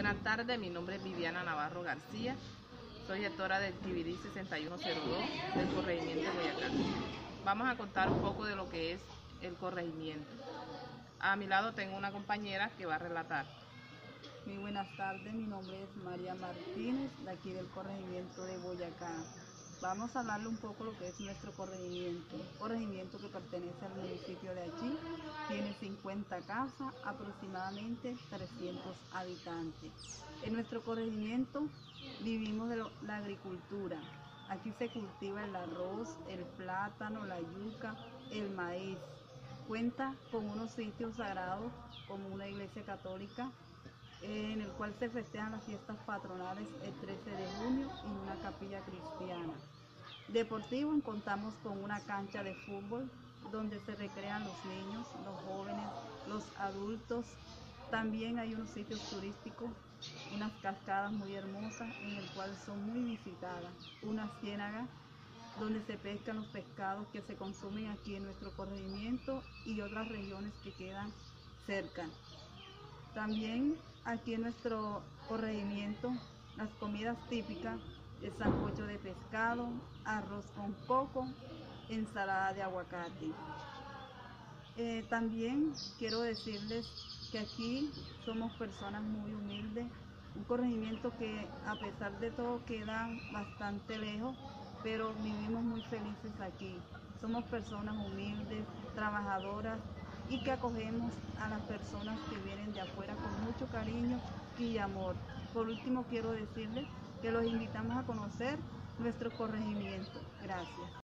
Buenas tardes, mi nombre es Viviana Navarro García, soy gestora del TVD 6102 del corregimiento de Boyacá. Vamos a contar un poco de lo que es el corregimiento. A mi lado tengo una compañera que va a relatar. Muy buenas tardes, mi nombre es María Martínez, de aquí del corregimiento de Boyacá. Vamos a hablarle un poco lo que es nuestro corregimiento. corregimiento que pertenece al municipio de allí, tiene 50 casas, aproximadamente 300 habitantes. En nuestro corregimiento vivimos de la agricultura. Aquí se cultiva el arroz, el plátano, la yuca, el maíz. Cuenta con unos sitios sagrados como una iglesia católica en el cual se festejan las fiestas patronales el 13 de junio en una capilla cristiana. Deportivo, contamos con una cancha de fútbol donde se recrean los niños, los jóvenes, adultos. También hay unos sitios turísticos, unas cascadas muy hermosas en el cual son muy visitadas, una ciénaga donde se pescan los pescados que se consumen aquí en nuestro corregimiento y otras regiones que quedan cerca. También aquí en nuestro corregimiento, las comidas típicas, el sancocho de pescado, arroz con coco, ensalada de aguacate. Eh, también quiero decirles que aquí somos personas muy humildes, un corregimiento que a pesar de todo queda bastante lejos, pero vivimos muy felices aquí. Somos personas humildes, trabajadoras, y que acogemos a las personas que vienen de afuera con mucho cariño y amor. Por último, quiero decirles que los invitamos a conocer nuestro corregimiento. Gracias.